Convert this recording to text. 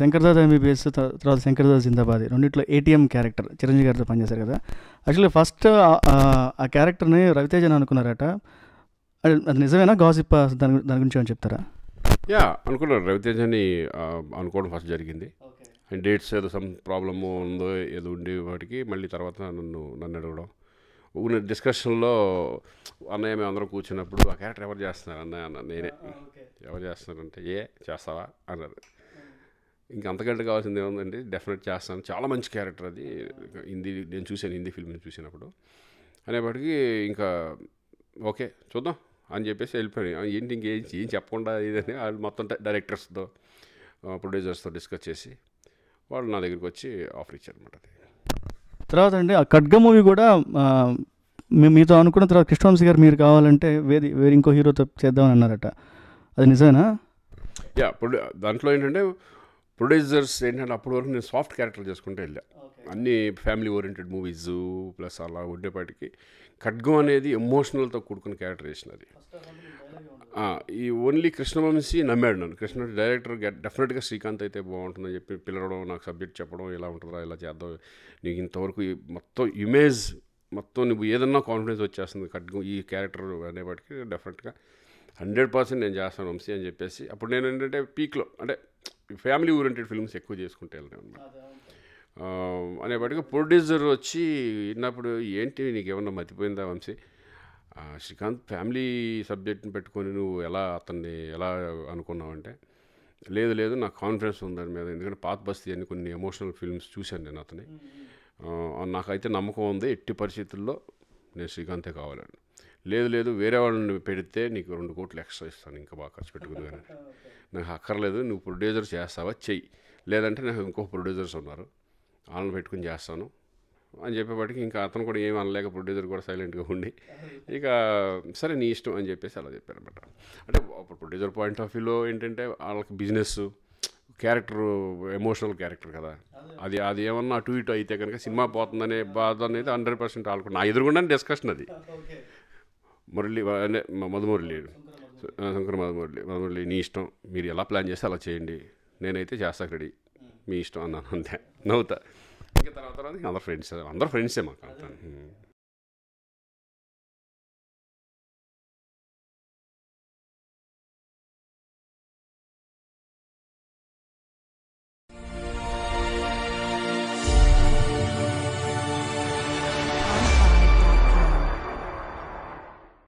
Shankar Dada MBBS తర్వాత శంకర్ దాదా జిందాబాద్ రెండిట్లో ATM character Chiranjeevi గారితో పనిచేశారు కదా. యాక్చువల్లీ ఫస్ట్ ఆ క్యారెక్టర్ని రవితేజ అని అనుకున్నారట. అది నిజమేనా? గాసిప్ దాని దాని గురించి ఏమైనా చెప్తారా? యా అనుకున్నాను. రవితేజని ఆ, అనుకోవడం ఫస్ట్ జరిగింది. అండ్ డేట్స్ ఏదో సమ్ ప్రాబ్లమ్ ఉందో ఏదో ఉండే వాటికి మళ్ళీ తర్వాత నన్ను నన్ను అడగడం. ఉన్న డిస్కషన్లో అన్నయ్య మేము అందరం కూర్చున్నప్పుడు ఆ క్యారెక్టర్ ఎవరు చేస్తున్నారు అన్నయ్య? అన్న నేనే. ఎవరు చేస్తున్నారంటే ఏ చేస్తావా? అన్నారు ఇంక అంతకంటే కావాల్సింది ఏముందండి డెఫినెట్ చేస్తాను. చాలా మంచి క్యారెక్టర్ అది. హిందీ నేను చూశాను హిందీ ఫిల్మ్ చూసినప్పుడు. అనేప్పటికీ ఇంకా ఓకే చూద్దాం అని చెప్పేసి వెళ్ళిపోయాను. ఏంటి ఇంకేం ఏం చెప్పకుండా ఇదని వాళ్ళు మొత్తం డైరెక్టర్స్తో ప్రొడ్యూసర్స్తో డిస్కస్ చేసి వాళ్ళు నా దగ్గరికి వచ్చి ఆఫర్ ఇచ్చారనమాట అది. తర్వాత అండి ఆ ఖడ్గ మూవీ కూడా మీతో అనుకున్న తర్వాత కృష్ణవంశీ గారు మీరు కావాలంటే వేరే వేరే ఇంకో హీరోతో చేద్దామని అన్నారట. అది నిజమేనా? యా ప్రొడ్యూ దాంట్లో ఏంటంటే ప్రొడ్యూసర్స్ ఏంటంటే అప్పటి వరకు నేను సాఫ్ట్ క్యారెక్టర్ చేసుకుంటూ వెళ్ళా. అన్ని ఫ్యామిలీ ఓరియంటెడ్ మూవీస్ ప్లస్ అలా ఉండేపాటికి ఖడ్గం అనేది ఎమోషనల్తో కూడుకున్న క్యారెక్టర్ చేసిన అది. ఆ, ఈ ఓన్లీ కృష్ణవంశీ నమ్మాడు నన్ను. కృష్ణ డైరెక్టర్ డెఫినెట్గా శ్రీకాంత్ అయితే బాగుంటుందని చెప్పి పిలవడం నాకు సబ్జెక్ట్ చెప్పడం ఇలా ఉంటుందా ఇలా చేద్దాం. నీకు ఇంతవరకు మొత్తం ఇమేజ్ మొత్తం నువ్వు ఏదన్నా కాన్ఫిడెన్స్ వచ్చేస్తుంది ఖడ్గం ఈ క్యారెక్టర్ అనేవాటికి డెఫినెట్గా హండ్రెడ్ పర్సెంట్ నేను చేస్తాను వంశీ అని చెప్పేసి. అప్పుడు నేను ఏంటంటే పీక్లో అంటే ఫ్యామిలీ ఓరియంటెడ్ ఫిల్మ్స్ ఎక్కువ చేసుకుంటే వెళ్ళాను అనమాట ఆ, అనేప్పటికీ ప్రొడ్యూసర్ వచ్చి విన్నప్పుడు ఏంటి నీకు ఏమన్నా మతిపోయిందా వంశీ? శ్రీకాంత్ ఫ్యామిలీ సబ్జెక్ట్ని పెట్టుకొని నువ్వు ఎలా అతన్ని ఎలా అనుకున్నావంటే లేదు లేదు నాకు కాన్ఫిడెన్స్ ఉంది దాని మీద. ఎందుకంటే పాత బస్తీ అని కొన్ని ఎమోషనల్ ఫిల్మ్స్ చూశాను నేను అతని నాకైతే నమ్మకం ఉంది ఎట్టి పరిస్థితుల్లో నేను శ్రీకాంతే కావాలని. లేదు లేదు వేరే వాళ్ళని పెడితే నీకు రెండు కోట్లు ఎక్స్ట్రా ఇస్తాను ఇంకా బాగా ఖర్చు పెట్టుకుంది కానీ నాకు అక్కర్లేదు నువ్వు ప్రొడ్యూసర్ చేస్తావా? చెయ్యి. లేదంటే నాకు ఇంకో ప్రొడ్యూసర్స్ ఉన్నారు. వాళ్ళని పెట్టుకుని చేస్తాను అని చెప్పేపాటికి ఇంకా అతను కూడా ఏం అనలేక ప్రొడ్యూసర్ కూడా సైలెంట్గా ఉండి ఇక సరే నీ ఇష్టం అని చెప్పేసి అలా చెప్పారనమాట అంటే ప్రొడ్యూసర్ పాయింట్ ఆఫ్ వ్యూలో ఏంటంటే వాళ్ళకి బిజినెస్ క్యారెక్టర్ ఎమోషనల్ క్యారెక్టర్ కదా. అది. అది ఏమన్నా అటు ఇటు అయితే కనుక సినిమా పోతుందనే బాధ అనేది హండ్రెడ్ పర్సెంట్ వాళ్ళకు నా ఎదురుగుండా డిస్కషన్ అది. మురళి మధుమురళి. శంకర మధుమురళి. మధుమురళి నీ ఇష్టం. మీరు ఎలా ప్లాన్ చేస్తే అలా చేయండి. నేనైతే చేస్తాక రెడీ. మీ ఇష్టం అన్నాను అంతే. నవ్వుతా. ఇంకా తర్వాత అందరు ఫ్రెండ్స్ అందరు ఫ్రెండ్సే మాకు అంతా.